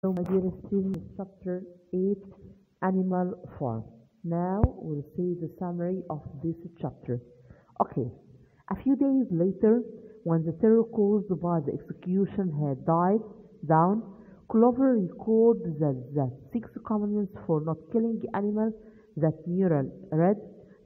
So my dear students, chapter 8, Animal Farm. Now we'll see the summary of this chapter. Okay, a few days later, when the terror caused by the execution had died down, Clover recalled that the six commandments for not killing animals that Muriel read,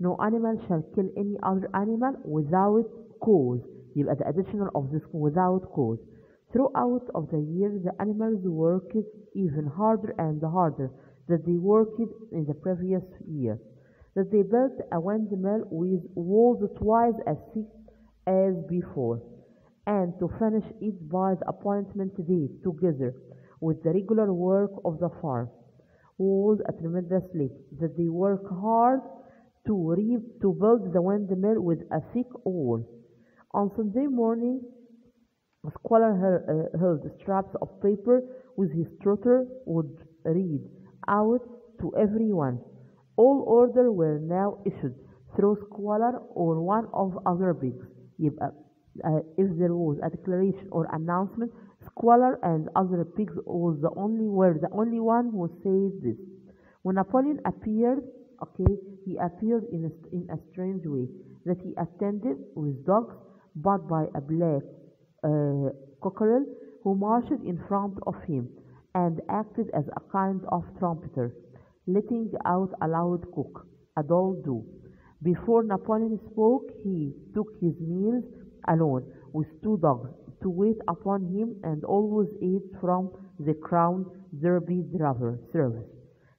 no animal shall kill any other animal without cause. the additional of this without cause. Throughout of the year, the animals worked even harder and harder than they worked in the previous year. That they built a windmill with walls twice as thick as before, and to finish it by the appointment date together with the regular work of the farm was a tremendous leap. That they work hard to to build the windmill with a thick wall. On Sunday morning, Squealer eh, held straps of paper with his trotter would read out to everyone. All orders were now issued through Squealer or one of other bigs. Uh, uh, if there was a declaration or announcement, Squealer and other pigs was the only were the only one who said this. When Napoleon appeared, okay, he appeared in a, in a strange way that he attended with dogs, but by a black uh, cockerel who marched in front of him and acted as a kind of trumpeter, letting out a loud cook, a dull do. Before Napoleon spoke, he took his meals alone with two dogs to wait upon him and always ate from the crown derby driver service.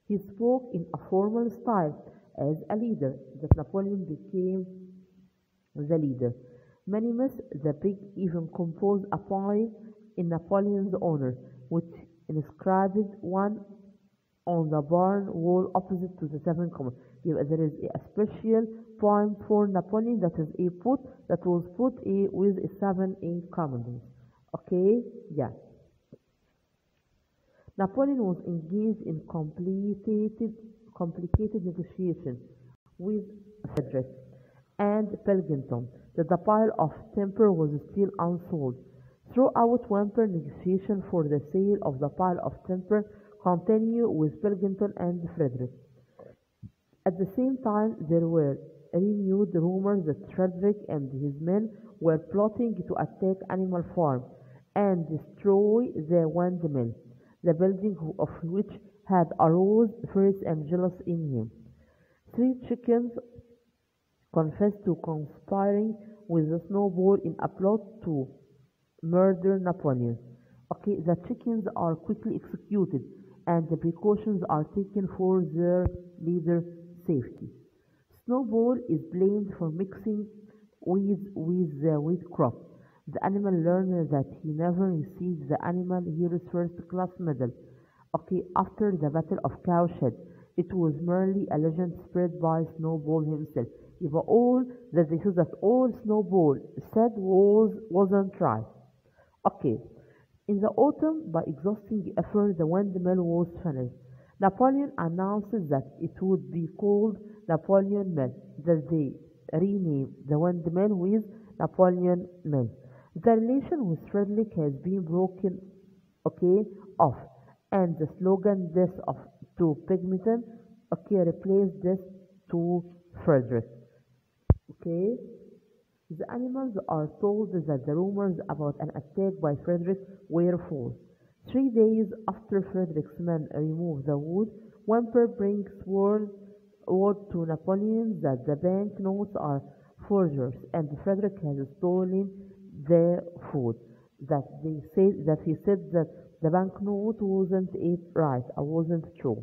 He spoke in a formal style as a leader that Napoleon became the leader. Minimus the Big even composed a poem in Napoleon's honor, which inscribed one on the barn wall opposite to the Seven Commons. There is a special poem for Napoleon that is a put that was put a eh, with a seven commandments. Okay, yeah. Napoleon was engaged in complicated complicated negotiation with Frederick and Pilkington that the pile of timber was still unsold. Throughout winter, negotiation for the sale of the pile of timber continued with Pilkington and Frederick. At the same time, there were renewed rumors that Frederick and his men were plotting to attack Animal Farm and destroy the windmill, the building of which had aroused fear and jealousy in him. Three chickens confessed to conspiring with the snowball in a plot to murder Napoleon. Okay, the chickens are quickly executed and the precautions are taken for their leader's safety. Snowball is blamed for mixing weeds with the wheat crop. The animal learned that he never received the animal hero's first class medal. Okay, after the Battle of Cowshed, it was merely a legend spread by Snowball himself even all that they said that all Snowball said was wasn't right. Okay. In the autumn, by exhausting effort, the windmill was finished. Napoleon announced that it would be called Napoleon Mill, that they renamed the windmill with Napoleon Mill. The relation with Frederick has been broken okay off and the slogan death of to Pilkington okay replaced this to Frederick. Okay. The animals are told that the rumors about an attack by Frederick were false. Three days after Frederick's men removed the wood, Whymper brings word, word to Napoleon that the bank notes are forgers and Frederick has stolen the food. That they said that he said that the banknote wasn't it right, or wasn't true.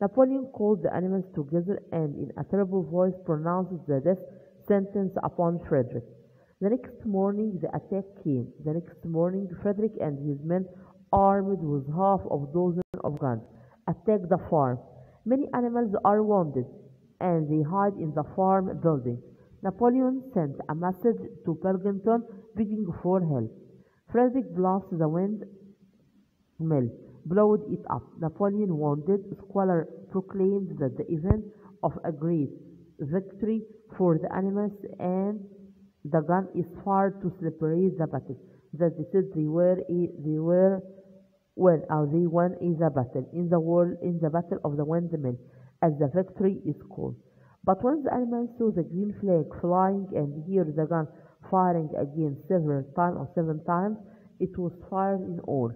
Napoleon called the animals together and in a terrible voice pronounced the death sentence upon Frederick. The next morning the attack came. The next morning Frederick and his men, armed with half of dozen of guns, attacked the farm. Many animals are wounded and they hide in the farm building. Napoleon sent a message to Pilkington begging for help. Frederick blasted the wind mill, blowed it up. Napoleon wounded. Squealer proclaimed that the event of a great victory for the animals and the gun is far to celebrate the battle. That they said they were they were when uh, they won in the battle in the world in the battle of the windmill as the victory is called. But when the animals saw the green flag flying and hear the gun firing again several times or seven times it was fired in all.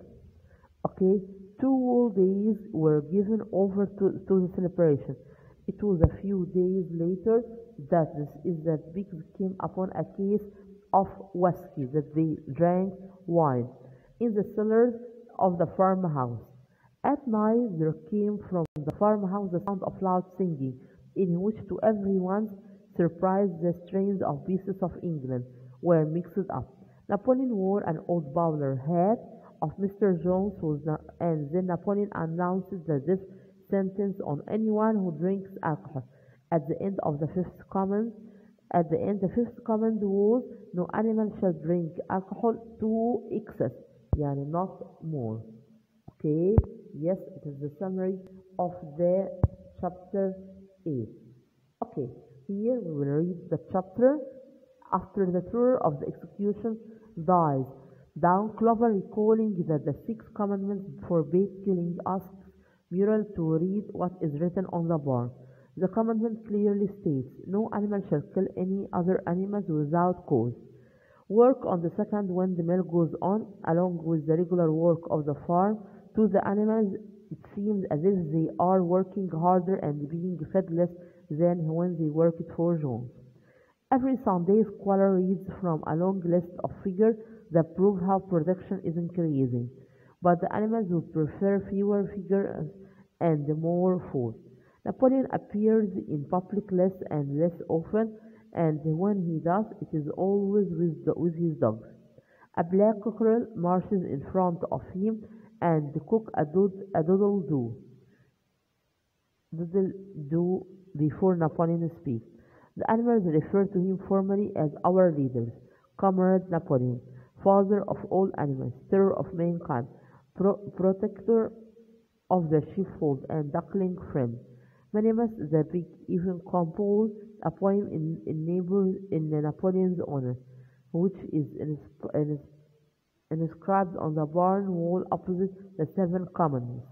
Okay two whole days were given over to, to the celebration it was a few days later that this is that pigs came upon a case of whiskey that they drank wine in the cellars of the farmhouse. At night there came from the farmhouse the sound of loud singing, in which to everyone's surprise the strains of Beasts of England were mixed up. Napoleon wore an old bowler hat of Mr. Jones and then Napoleon announced that this sentence on anyone who drinks alcohol. At the end of the fifth command, at the end, the fifth command was no animal shall drink alcohol to excess, yani not more. Okay, yes, it is the summary of the chapter 8. Okay, here we will read the chapter. After the tour of the execution dies, down Clover recalling that the sixth commandment forbade killing us Muriel to read what is written on the bar. The commandment clearly states, no animal shall kill any other animals without cause. Work on the second windmill goes on, along with the regular work of the farm. To the animals, it seems as if they are working harder and being fed less than when they worked for Jones. Every Sunday, Squealer reads from a long list of figures that prove how production is increasing, but the animals would prefer fewer figures and more food. Napoleon appears in public less and less often, and when he does, it is always with, the, with his dogs. A black cockerel marches in front of him, and cook a, dood- a doodle do doodle do before Napoleon speaks. The animals refer to him formally as our leaders, comrade Napoleon, father of all animals, terror of mankind, pro- protector of the sheepfold and duckling friend. Minimus the pig even composed a poem in, in, neighbor, in Napoleon's honor, which is inscribed on the barn wall opposite the Seven Commons.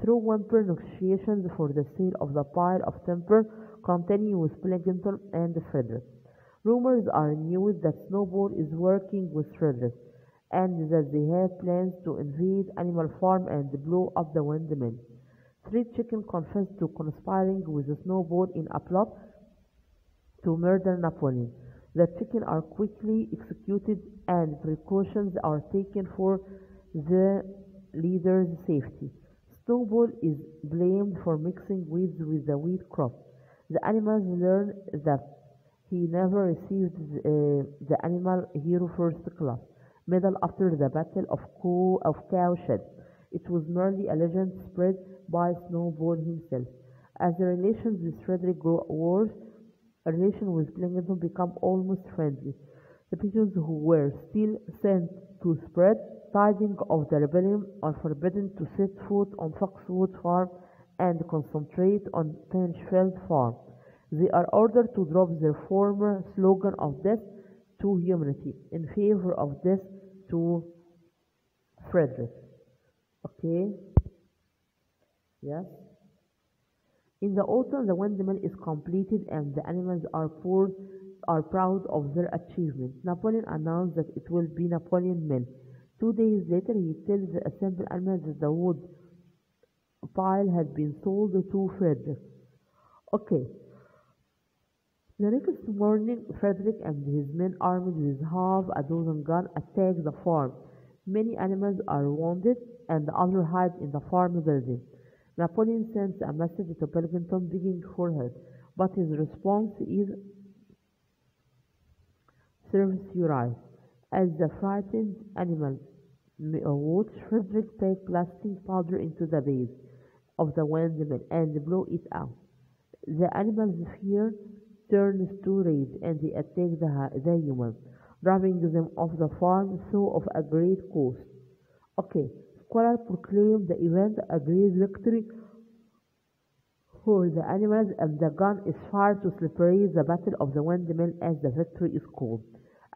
Through Whymper negotiations for the sale of the pile of timber continue with and Frederick. Rumors are news that Snowball is working with Frederick and that they have plans to invade Animal Farm and blow up the windmill. Three Chicken confessed to conspiring with Snowball in a plot to murder Napoleon. The chicken are quickly executed and precautions are taken for the leader's safety. Snowball is blamed for mixing weeds with the wheat crop. The animals learn that he never received uh, the Animal Hero First Class medal after the Battle of, Co- of Cowshed. It was merely a legend spread by Snowball himself. As the relations with Frederick grew worse, a relation with Pilkington became almost friendly. The pigeons who were still sent to spread tidings of the rebellion are forbidden to set foot on Foxwood Farm and concentrate on Pinchfield Farm. They are ordered to drop their former slogan of death to humanity in favor of death to Frederick. Okay? Yes? In the autumn, the windmill is completed and the animals are poor, are proud of their achievement. Napoleon announced that it will be Napoleon Mill. Two days later, he tells the assembled animals that the wood pile had been sold to Frederick. Okay. The next morning, Frederick and his men, armed with half a dozen guns, attack the farm. Many animals are wounded, and the others hide in the farm building. Napoleon sends a message to Pilkington begging for help, but his response is serves you right. As the frightened uh, watch Frederick take blasting powder into the base of the windmill and blow it out. The animals' fear turns to rage and they attack the, the humans, driving them off the farm so of a great cost. Okay, scholars proclaim the event a great victory for the animals and the gun is fired to celebrate the Battle of the Windmill as the victory is called.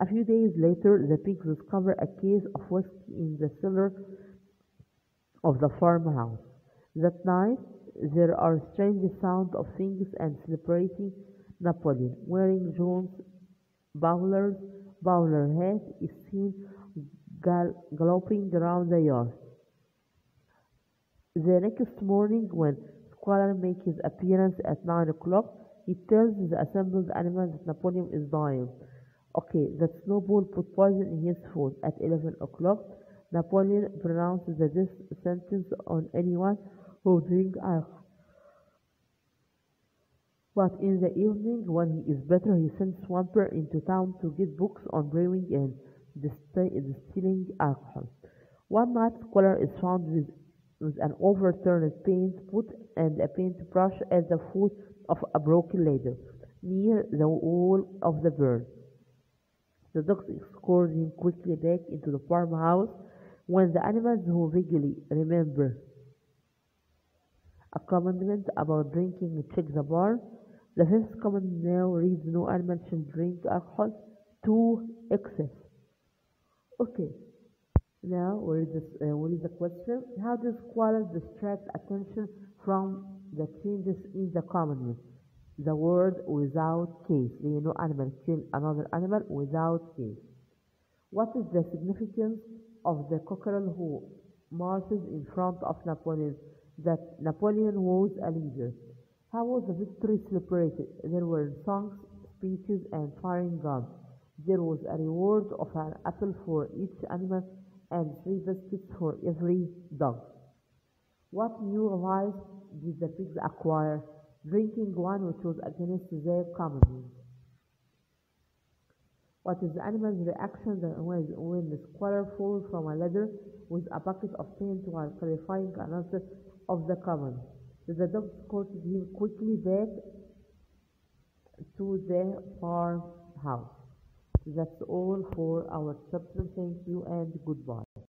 A few days later, the pigs discover a case of whiskey in the cellar of the farmhouse. That night, there are strange sounds of things and celebrating Napoleon, wearing John's bowler's bowler hat, is seen gal- galloping around the yard. The next morning, when Squealer makes his appearance at nine o'clock, he tells the assembled animals that Napoleon is dying. Okay, that Snowball put poison in his food. At eleven o'clock, Napoleon pronounces the death sentence on anyone who drinks alcohol. But in the evening, when he is better, he sends Whymper into town to get books on brewing and disti- distilling alcohol. One night, Squealer is found with, with an overturned paint pot and a paintbrush at the foot of a broken ladder near the wall of the barn. The dogs escort him quickly back into the farmhouse when the animals who regularly remember a commandment about drinking check the bar. The fifth commandment now reads no animal shall drink alcohol to excess. Okay. Now, where is, this, uh, where is the question? How does Squealer distract attention from the changes in the commandment? The word without case. You know, animal kill another animal without case. What is the significance of the cockerel who marches in front of Napoleon? That Napoleon was a leader. How was the victory celebrated? There were songs, speeches, and firing guns. There was a reward of an apple for each animal and three biscuits for every dog. What new life did the pigs acquire? Drinking wine which was against their commandment. What is the animal's reaction when, the squirrel falls from a ladder with a bucket of paint while clarifying an answer of the command? The dog escorted him quickly back to the farmhouse. That's all for our chapter. Thank you and goodbye.